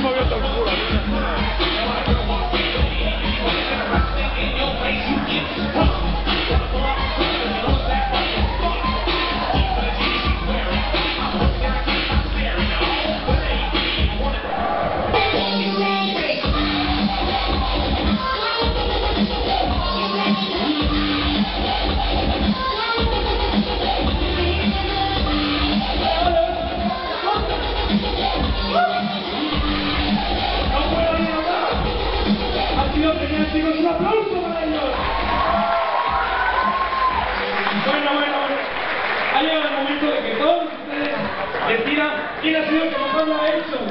movió tan pura. chicos, un aplauso para ellos. Bueno, bueno, bueno. Ha llegado el momento de que todos ustedes decidan quién ha sido el que mejor lo ha hecho.